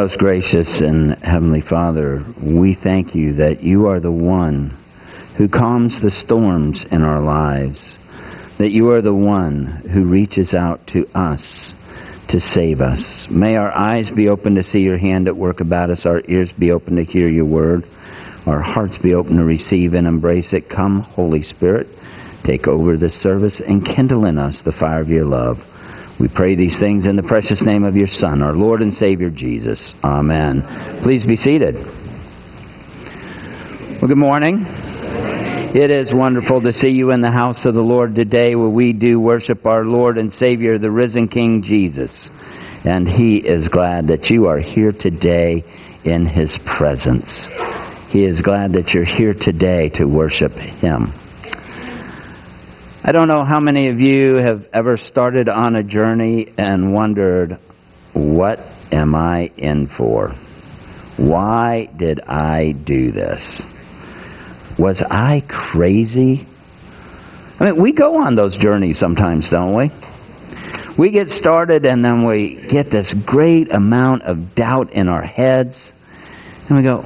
most gracious and heavenly Father, we thank you that you are the one who calms the storms in our lives, that you are the one who reaches out to us to save us. May our eyes be open to see your hand at work about us, our ears be open to hear your word, our hearts be open to receive and embrace it. Come, Holy Spirit, take over this service and kindle in us the fire of your love. We pray these things in the precious name of your Son, our Lord and Savior Jesus. Amen. Please be seated. Well, good morning. It is wonderful to see you in the house of the Lord today where we do worship our Lord and Savior, the risen King Jesus. And He is glad that you are here today in His presence. He is glad that you're here today to worship Him. I don't know how many of you have ever started on a journey and wondered, what am I in for? Why did I do this? Was I crazy? I mean, we go on those journeys sometimes, don't we? We get started and then we get this great amount of doubt in our heads. And we go,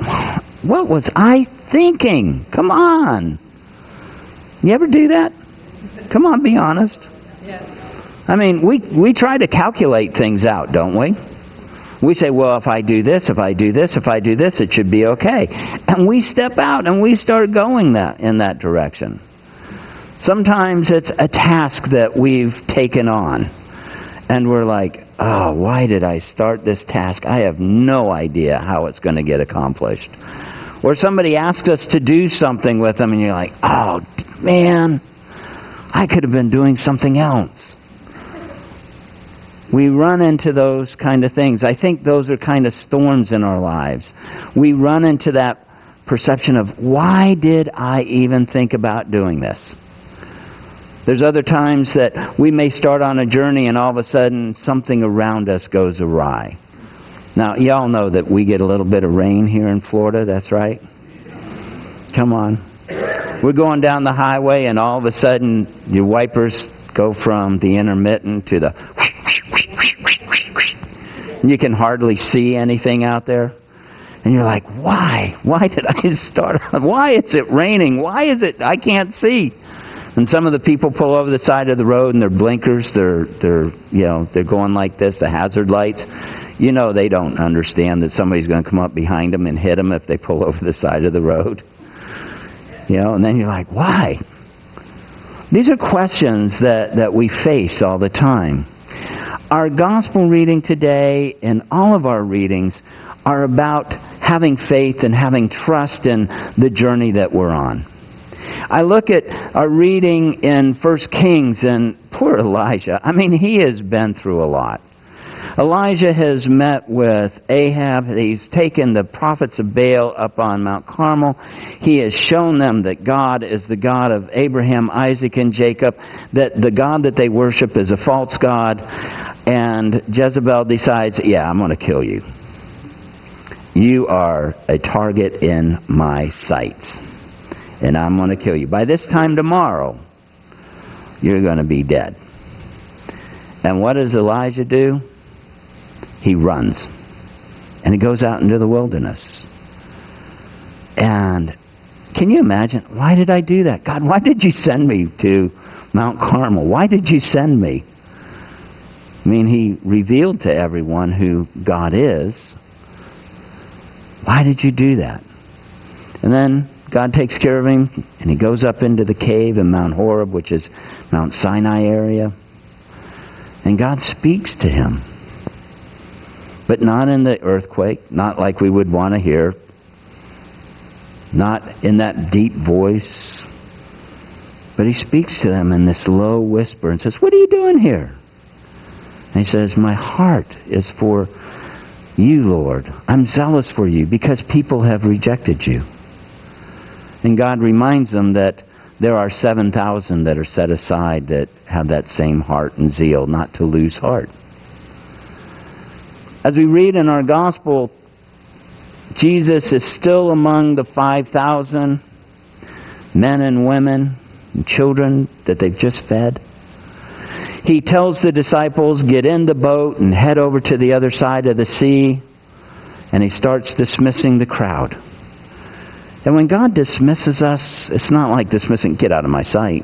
what was I thinking? Come on. You ever do that? Come on, be honest. I mean, we we try to calculate things out, don't we? We say, well, if I do this, if I do this, if I do this, it should be okay. And we step out and we start going that in that direction. Sometimes it's a task that we've taken on. And we're like, oh, why did I start this task? I have no idea how it's going to get accomplished. Or somebody asks us to do something with them, and you're like, oh, man, I could have been doing something else. We run into those kind of things. I think those are kind of storms in our lives. We run into that perception of, why did I even think about doing this? There's other times that we may start on a journey and all of a sudden something around us goes awry. Now, y'all know that we get a little bit of rain here in Florida, that's right? Come on. We're going down the highway, and all of a sudden, your wipers go from the intermittent to the. You can hardly see anything out there. And you're like, why? Why did I start? Why is it raining? Why is it I can't see? And some of the people pull over the side of the road and their blinkers, they're they're you know, they're going like this, the hazard lights. You know they don't understand that somebody's going to come up behind them and hit them if they pull over the side of the road. You know, and then you're like, why? These are questions that, that we face all the time. Our gospel reading today and all of our readings are about having faith and having trust in the journey that we're on. I look at our reading in First Kings and poor Elijah. I mean, he has been through a lot. Elijah has met with Ahab. He's taken the prophets of Baal up on Mount Carmel. He has shown them that God is the God of Abraham, Isaac, and Jacob, that the God that they worship is a false God. And Jezebel decides, yeah, I'm going to kill you. You are a target in my sights. And I'm going to kill you. By this time tomorrow, you're going to be dead. And what does Elijah do? He runs. And he goes out into the wilderness. And can you imagine? Why did I do that? God, why did you send me to Mount Carmel? Why did you send me? I mean, he revealed to everyone who God is. Why did you do that? And then God takes care of him, and he goes up into the cave in Mount Horeb, which is Mount Sinai area. And God speaks to him but not in the earthquake, not like we would want to hear, not in that deep voice. But he speaks to them in this low whisper and says, What are you doing here? And he says, My heart is for you, Lord. I'm zealous for you because people have rejected you. And God reminds them that there are 7,000 that are set aside that have that same heart and zeal, not to lose heart. As we read in our gospel, Jesus is still among the 5,000 men and women and children that they've just fed. He tells the disciples, get in the boat and head over to the other side of the sea. and he starts dismissing the crowd. And when God dismisses us, it's not like dismissing, get out of my sight.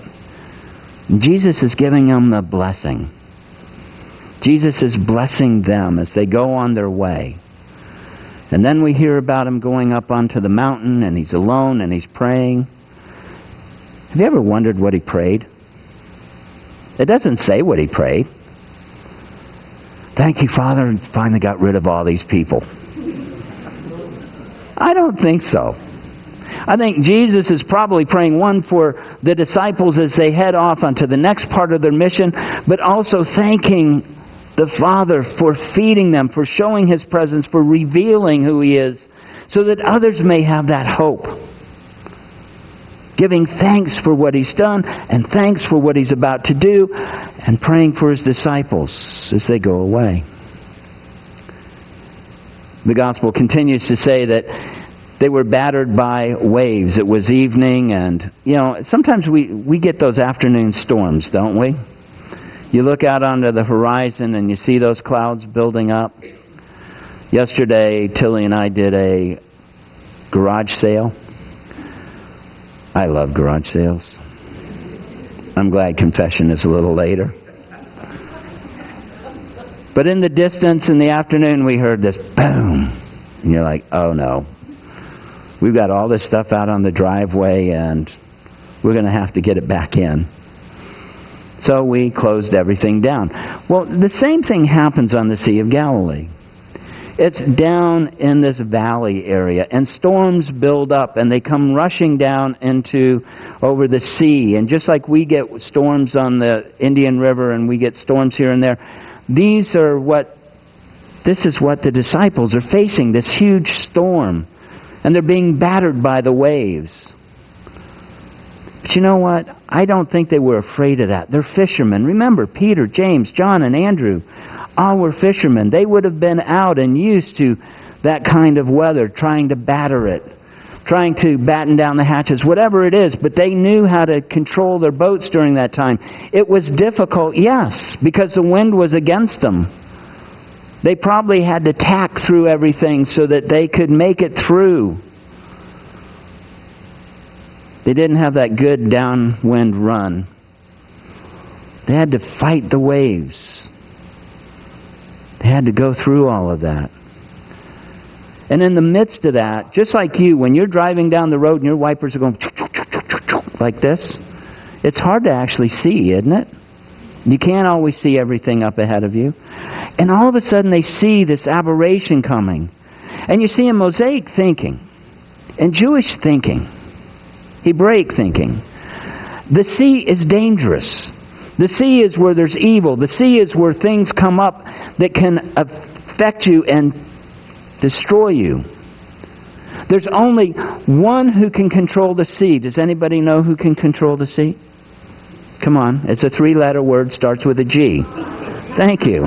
Jesus is giving them the blessing. Jesus is blessing them as they go on their way. And then we hear about him going up onto the mountain and he's alone and he's praying. Have you ever wondered what he prayed? It doesn't say what he prayed. Thank you, Father, and finally got rid of all these people. I don't think so. I think Jesus is probably praying one for the disciples as they head off onto the next part of their mission, but also thanking the Father for feeding them, for showing His presence, for revealing who He is, so that others may have that hope. Giving thanks for what He's done and thanks for what He's about to do, and praying for His disciples as they go away. The Gospel continues to say that they were battered by waves. It was evening, and, you know, sometimes we, we get those afternoon storms, don't we? You look out onto the horizon and you see those clouds building up. Yesterday, Tilly and I did a garage sale. I love garage sales. I'm glad confession is a little later. But in the distance in the afternoon, we heard this boom. And you're like, oh no, We've got all this stuff out on the driveway and we're going to have to get it back in. So we closed everything down. Well, the same thing happens on the Sea of Galilee. It's down in this valley area, and storms build up, and they come rushing down into over the sea. And just like we get storms on the Indian River, and we get storms here and there, these are what this is what the disciples are facing this huge storm and they're being battered by the waves. But you know what? I don't think they were afraid of that. They're fishermen. Remember, Peter, James, John, and Andrew all were fishermen. They would have been out and used to that kind of weather, trying to batter it, trying to batten down the hatches, whatever it is. But they knew how to control their boats during that time. It was difficult, yes, because the wind was against them. They probably had to tack through everything so that they could make it through. They didn't have that good downwind run. They had to fight the waves. They had to go through all of that. And in the midst of that, just like you, when you're driving down the road and your wipers are going like this, it's hard to actually see, isn't it? You can't always see everything up ahead of you. And all of a sudden they see this aberration coming. And you see a Mosaic thinking and Jewish thinking, Hebraic thinking. The sea is dangerous. The sea is where there's evil. The sea is where things come up that can affect you and destroy you. There's only one who can control the sea. Does anybody know who can control the sea? Come on. It's a three letter word, starts with a G. Thank you.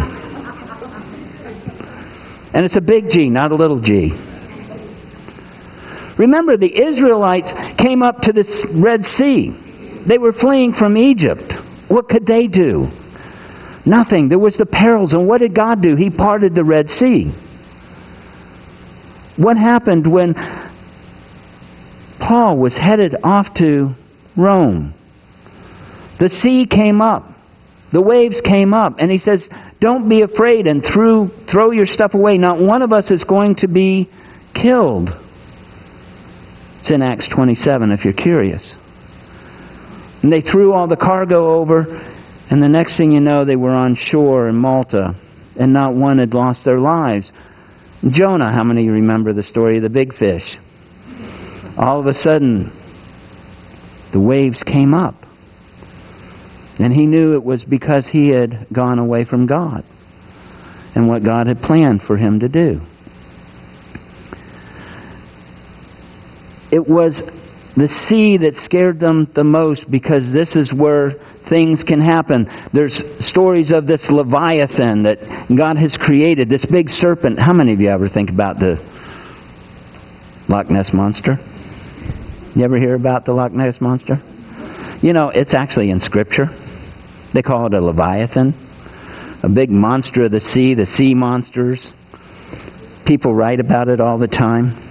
And it's a big G, not a little g. Remember, the Israelites came up to this Red Sea. They were fleeing from Egypt. What could they do? Nothing. There was the perils. And what did God do? He parted the Red Sea. What happened when Paul was headed off to Rome? The sea came up. The waves came up. And he says, Don't be afraid and throw, throw your stuff away. Not one of us is going to be killed. It's in Acts 27 if you're curious. And they threw all the cargo over, and the next thing you know, they were on shore in Malta, and not one had lost their lives. Jonah, how many remember the story of the big fish? All of a sudden, the waves came up. And he knew it was because he had gone away from God and what God had planned for him to do. It was the sea that scared them the most because this is where things can happen. There's stories of this Leviathan that God has created, this big serpent. How many of you ever think about the Loch Ness Monster? You ever hear about the Loch Ness Monster? You know, it's actually in Scripture. They call it a leviathan, a big monster of the sea, the sea monsters. People write about it all the time.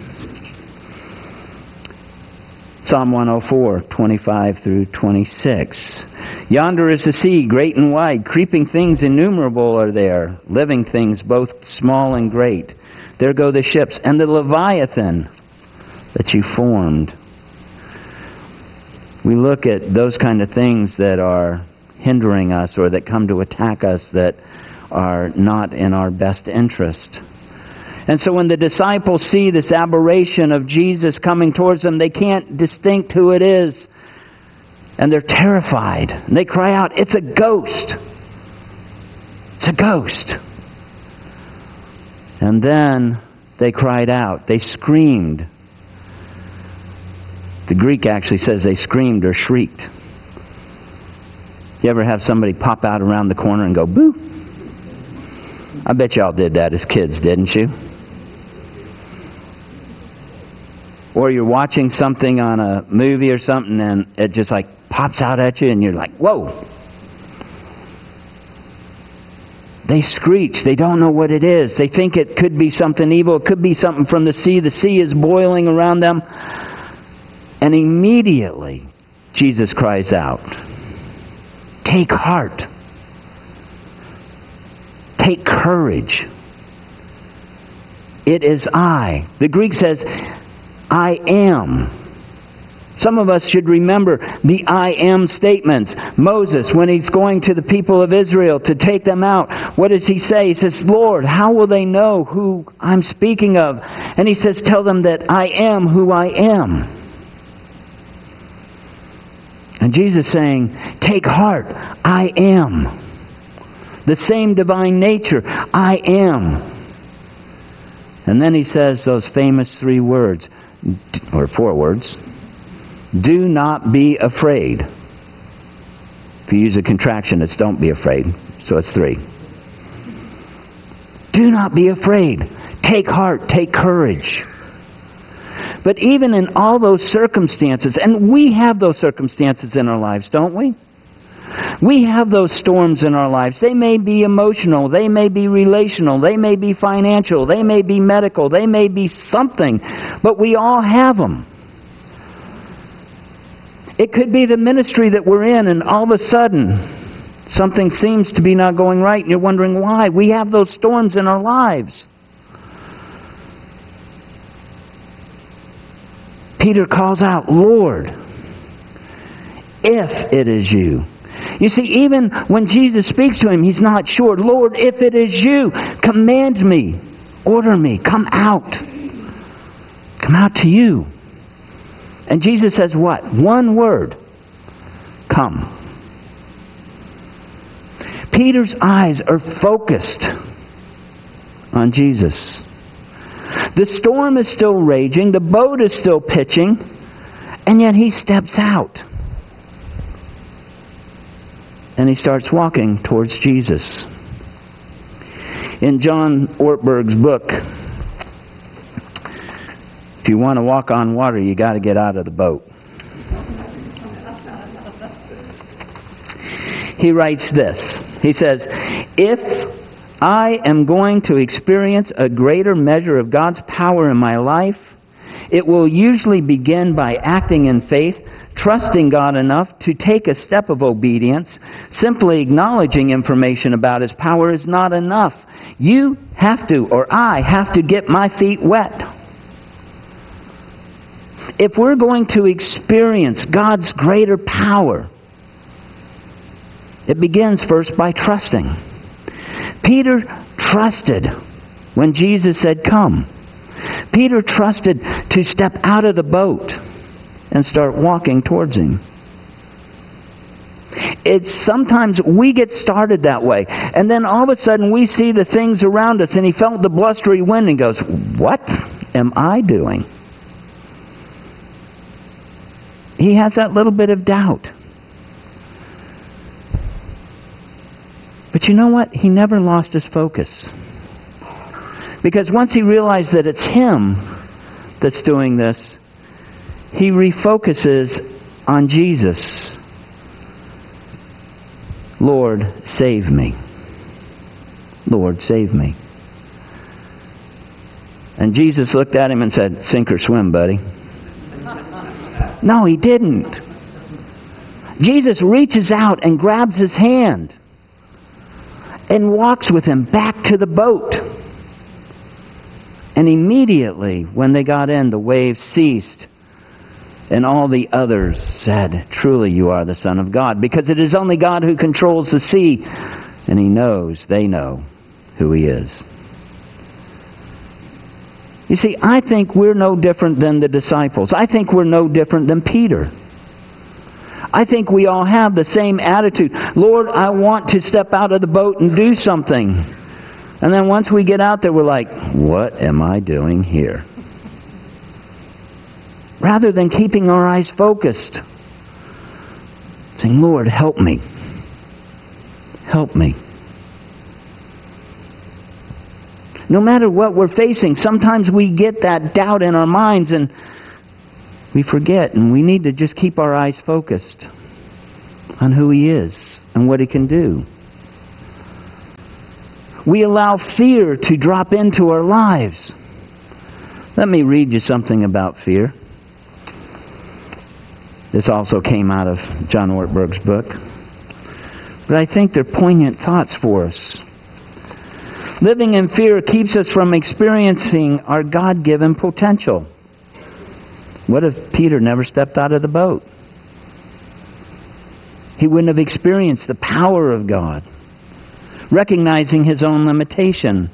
Psalm 104, 25 through 26. Yonder is the sea, great and wide. Creeping things innumerable are there, living things both small and great. There go the ships, and the Leviathan that you formed. We look at those kind of things that are hindering us or that come to attack us that are not in our best interest. And so when the disciples see this aberration of Jesus coming towards them, they can't distinct who it is. And they're terrified. And they cry out, It's a ghost! It's a ghost! And then they cried out. They screamed. The Greek actually says they screamed or shrieked. You ever have somebody pop out around the corner and go, boo? I bet y'all did that as kids, didn't you? Or you're watching something on a movie or something and it just like pops out at you and you're like, whoa. They screech. They don't know what it is. They think it could be something evil. It could be something from the sea. The sea is boiling around them. And immediately, Jesus cries out, Take heart. Take courage. It is I. The Greek says, I am. Some of us should remember the I am statements. Moses, when he's going to the people of Israel to take them out, what does he say? He says, Lord, how will they know who I'm speaking of? And he says, Tell them that I am who I am. And Jesus saying, Take heart, I am. The same divine nature, I am. And then he says those famous three words, or four words do not be afraid. If you use a contraction, it's don't be afraid. So it's three. Do not be afraid. Take heart. Take courage. But even in all those circumstances, and we have those circumstances in our lives, don't we? We have those storms in our lives. They may be emotional, they may be relational, they may be financial, they may be medical, they may be something, but we all have them. It could be the ministry that we're in, and all of a sudden, something seems to be not going right, and you're wondering why. We have those storms in our lives. Peter calls out, Lord, if it is you. You see, even when Jesus speaks to him, he's not sure. Lord, if it is you, command me, order me, come out. Out to you. And Jesus says, What? One word come. Peter's eyes are focused on Jesus. The storm is still raging, the boat is still pitching, and yet he steps out. And he starts walking towards Jesus. In John Ortberg's book, if you want to walk on water, you got to get out of the boat. He writes this. He says, If I am going to experience a greater measure of God's power in my life, it will usually begin by acting in faith, trusting God enough to take a step of obedience. Simply acknowledging information about His power is not enough. You have to, or I have to get my feet wet. If we're going to experience God's greater power, it begins first by trusting. Peter trusted when Jesus said, Come. Peter trusted to step out of the boat and start walking towards him. It's sometimes we get started that way. And then all of a sudden we see the things around us and he felt the blustery wind and goes, What am I doing? He has that little bit of doubt. But you know what? He never lost his focus. Because once he realized that it's him that's doing this, he refocuses on Jesus. Lord, save me. Lord, save me. And Jesus looked at him and said, Sink or swim, buddy. No, he didn't. Jesus reaches out and grabs his hand and walks with him back to the boat. And immediately, when they got in, the waves ceased. And all the others said, Truly, you are the Son of God. Because it is only God who controls the sea. And he knows, they know, who he is. You see, I think we're no different than the disciples. I think we're no different than Peter. I think we all have the same attitude. Lord, I want to step out of the boat and do something. And then once we get out there, we're like, what am I doing here? Rather than keeping our eyes focused, saying, Lord, help me. Help me. No matter what we're facing, sometimes we get that doubt in our minds and we forget, and we need to just keep our eyes focused on who He is and what He can do. We allow fear to drop into our lives. Let me read you something about fear. This also came out of John Ortberg's book. But I think they're poignant thoughts for us. Living in fear keeps us from experiencing our God given potential. What if Peter never stepped out of the boat? He wouldn't have experienced the power of God, recognizing his own limitation.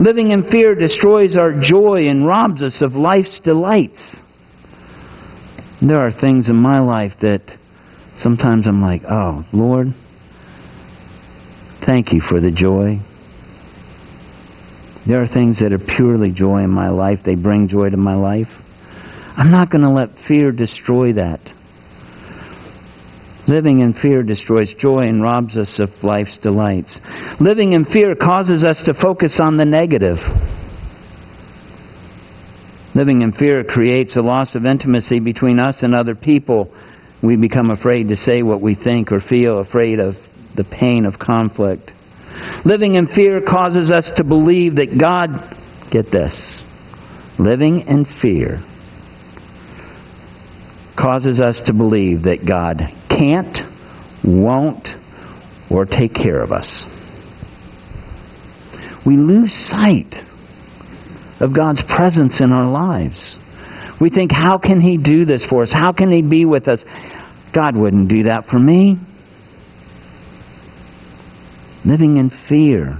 Living in fear destroys our joy and robs us of life's delights. There are things in my life that sometimes I'm like, oh, Lord, thank you for the joy. There are things that are purely joy in my life. They bring joy to my life. I'm not going to let fear destroy that. Living in fear destroys joy and robs us of life's delights. Living in fear causes us to focus on the negative. Living in fear creates a loss of intimacy between us and other people. We become afraid to say what we think or feel, afraid of the pain of conflict. Living in fear causes us to believe that God, get this, living in fear causes us to believe that God can't, won't, or take care of us. We lose sight of God's presence in our lives. We think, how can He do this for us? How can He be with us? God wouldn't do that for me living in fear,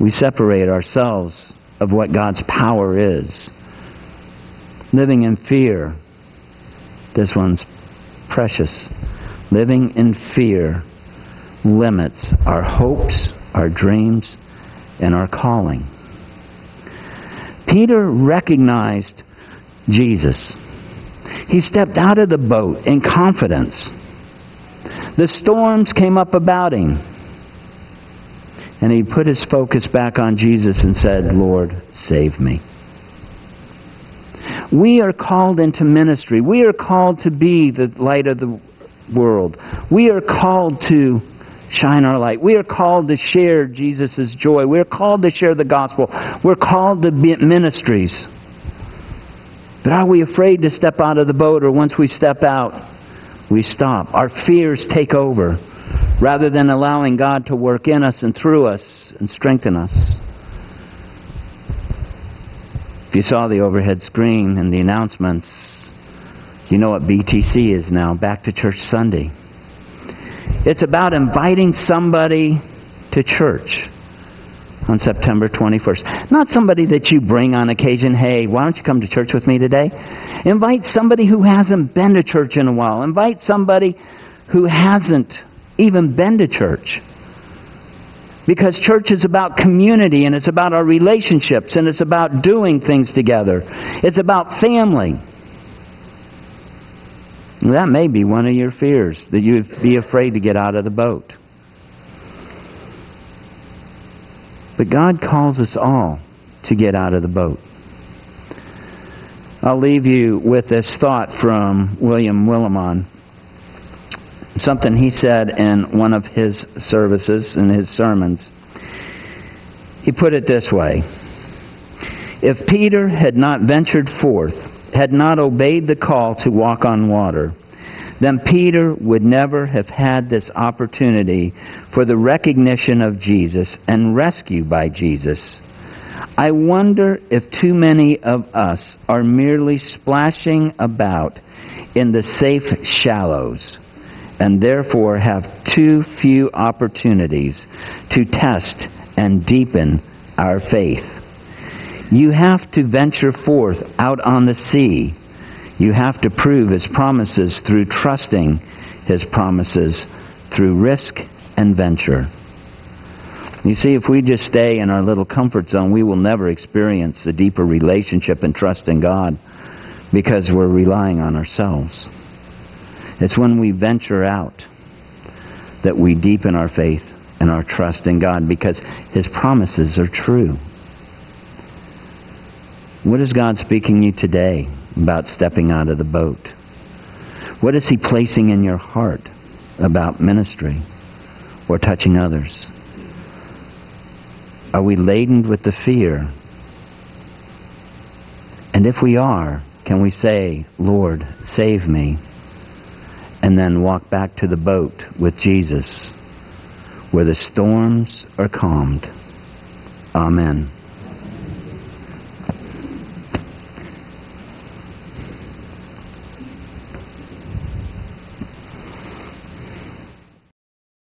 we separate ourselves of what God's power is. Living in fear, this one's precious. Living in fear limits our hopes, our dreams, and our calling. Peter recognized Jesus. He stepped out of the boat in confidence. The storms came up about him. And he put his focus back on Jesus and said, Lord, save me. We are called into ministry. We are called to be the light of the world. We are called to shine our light. We are called to share Jesus' joy. We're called to share the gospel. We're called to be ministries. But are we afraid to step out of the boat, or once we step out, we stop? Our fears take over rather than allowing God to work in us and through us and strengthen us. If you saw the overhead screen and the announcements, you know what BTC is now Back to Church Sunday. It's about inviting somebody to church on September 21st. Not somebody that you bring on occasion, hey, why don't you come to church with me today? Invite somebody who hasn't been to church in a while. Invite somebody who hasn't even been to church. Because church is about community and it's about our relationships and it's about doing things together. It's about family. That may be one of your fears, that you'd be afraid to get out of the boat. But God calls us all to get out of the boat. I'll leave you with this thought from William Willimon something he said in one of his services, in his sermons. He put it this way If Peter had not ventured forth, had not obeyed the call to walk on water, then Peter would never have had this opportunity for the recognition of Jesus and rescue by Jesus. I wonder if too many of us are merely splashing about in the safe shallows and therefore have too few opportunities to test and deepen our faith. You have to venture forth out on the sea. You have to prove His promises through trusting His promises through risk and venture. You see, if we just stay in our little comfort zone, we will never experience a deeper relationship and trust in God because we're relying on ourselves. It's when we venture out that we deepen our faith and our trust in God because His promises are true. What is God speaking to you today about stepping out of the boat? What is He placing in your heart about ministry or touching others? Are we laden with the fear? And if we are, can we say, Lord, save me? And then walk back to the boat with Jesus where the storms are calmed. Amen.